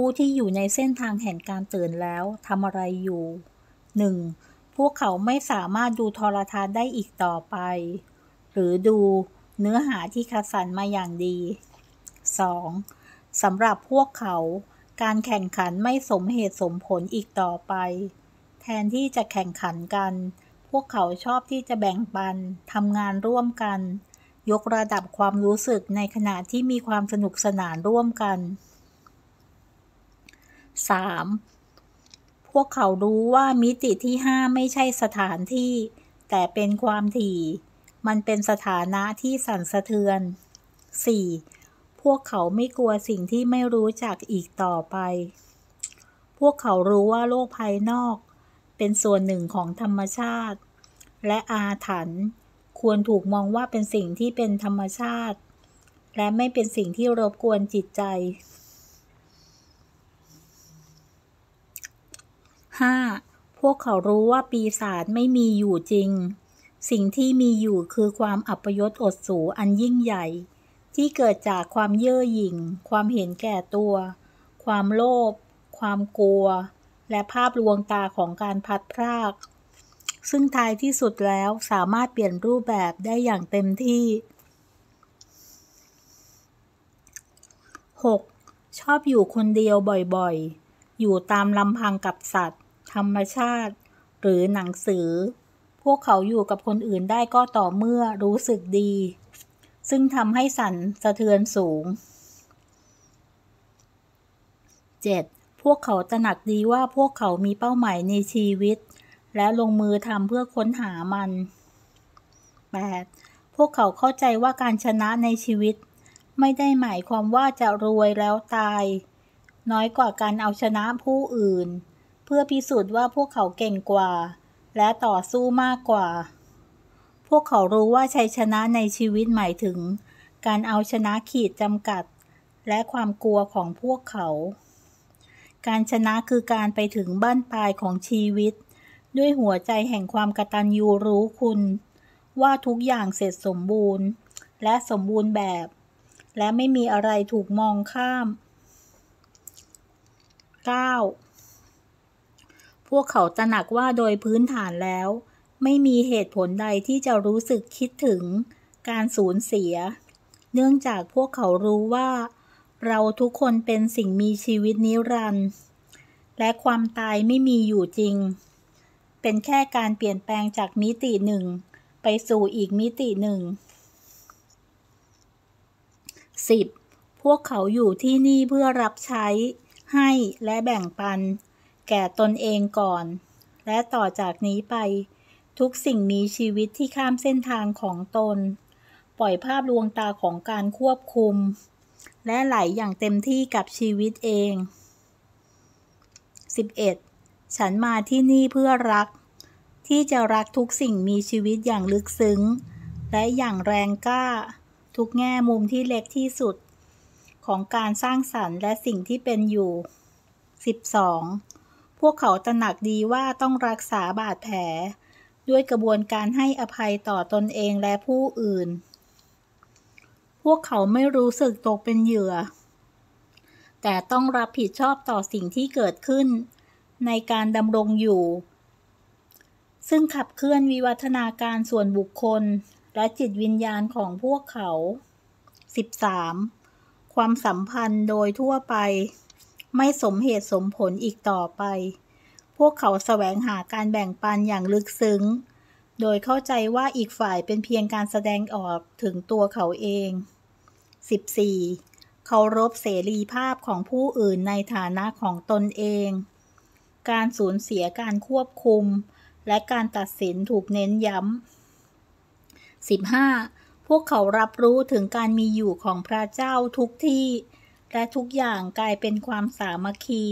ผู้ที่อยู่ในเส้นทางแห่งการตื่นแล้วทำอะไรอยู่ 1. พวกเขาไม่สามารถดูโทรทัศน์ได้อีกต่อไป หรือดูเนื้อหาที่คัดสรรมาอย่างดี 2. สำหรับพวกเขาการแข่งขันไม่สมเหตุสมผลอีกต่อไป แทนที่จะแข่งขันกัน พวกเขาชอบที่จะแบ่งปันทำงานร่วมกัน ยกระดับความรู้สึกในขณะที่มีความสนุกสนานร่วมกัน 3. พวกเขารู้ว่ามิติที่ 5 ไม่ใช่สถานที่ แต่เป็นความถี่ มันเป็นสถานะที่สั่นสะเทือน 4. พวกเขาไม่กลัวสิ่งที่ไม่รู้จักอีกต่อไป พวกเขารู้ว่าโลกภายนอก เป็นส่วนหนึ่งของธรรมชาติ และอาถรรพ์ควรถูกมองว่าเป็นสิ่งที่เป็นธรรมชาติ และไม่เป็นสิ่งที่รบกวนจิตใจ 5. พวกเขารู้ว่าปีศาจไม่มีอยู่จริง สิ่งที่มีอยู่คือความอัปยศอดสูอันยิ่งใหญ่ ที่เกิดจากความเย่อหยิ่ง ความเห็นแก่ตัว ความโลภ ความกลัว และภาพลวงตาของการพัดพราก ซึ่งท้ายที่สุดแล้วสามารถเปลี่ยนรูปแบบได้อย่างเต็มที่ 6. ชอบอยู่คนเดียวบ่อยๆ อยู่ตามลำพังกับสัตว์ ธรรมชาติ หรือหนังสือ พวกเขาอยู่กับคนอื่นได้ก็ต่อเมื่อรู้สึกดี ซึ่งทำให้สั่นสะเทือนสูง 7. พวกเขาตระหนักดีว่าพวกเขามีเป้าหมายในชีวิต และลงมือทำเพื่อค้นหามัน 8. พวกเขาเข้าใจว่าการชนะในชีวิต ไม่ได้หมายความว่าจะรวยแล้วตาย น้อยกว่าการเอาชนะผู้อื่น เพื่อพิสูจน์ว่าพวกเขาเก่งกว่า และต่อสู้มากกว่า พวกเขารู้ว่าชัยชนะในชีวิตหมายถึง การเอาชนะขีดจำกัด และความกลัวของพวกเขา การชนะคือการไปถึงบ้านปลายของชีวิต ด้วยหัวใจแห่งความกตัญญูรู้คุณ ว่าทุกอย่างเสร็จสมบูรณ์ และสมบูรณ์แบบ และไม่มีอะไรถูกมองข้าม 9. พวกเขาตระหนักว่าโดยพื้นฐานแล้ว ไม่มีเหตุผลใดที่จะรู้สึกคิดถึงการสูญเสีย เนื่องจากพวกเขารู้ว่า เราทุกคนเป็นสิ่งมีชีวิตนิรันดร์และความตายไม่มีอยู่จริง เป็นแค่การเปลี่ยนแปลงจากมิติหนึ่ง ไปสู่อีกมิติหนึ่ง 10. พวกเขาอยู่ที่นี่เพื่อรับใช้ ให้และแบ่งปัน แก่ตนเองก่อน และต่อจากนี้ไป ทุกสิ่งมีชีวิตที่ข้ามเส้นทางของตน ปล่อยภาพลวงตาของการควบคุม และไหลอย่างเต็มที่กับชีวิตเอง 11. ฉันมาที่นี่เพื่อรัก ที่จะรักทุกสิ่งมีชีวิตอย่างลึกซึ้ง และอย่างแรงกล้า ทุกแง่มุมที่เล็กที่สุด ของการสร้างสรรค์และสิ่งที่เป็นอยู่ 12. พวกเขาตระหนักดีว่าต้องรักษาบาดแผล ด้วยกระบวนการให้อภัยต่อตนเองและผู้อื่น พวกเขาไม่รู้สึกตกเป็นเหยื่อ แต่ต้องรับผิดชอบต่อสิ่งที่เกิดขึ้น ในการดำรงอยู่ ซึ่งขับเคลื่อนวิวัฒนาการส่วนบุคคลและจิตวิญญาณของพวกเขา 13. ความสัมพันธ์โดยทั่วไป ไม่สมเหตุสมผลอีกต่อไป พวกเขาแสวงหาการแบ่งปันอย่างลึกซึ้ง โดยเข้าใจว่าอีกฝ่ายเป็นเพียงการแสดงออกถึงตัวเขาเอง 14. เคารพเสรีภาพของผู้อื่นในฐานะของตนเอง การสูญเสียการควบคุม และการตัดสินถูกเน้นย้ำ 15. พวกเขารับรู้ถึงการมีอยู่ของพระเจ้าทุกที่ และทุกอย่างกลายเป็นความสามัคคี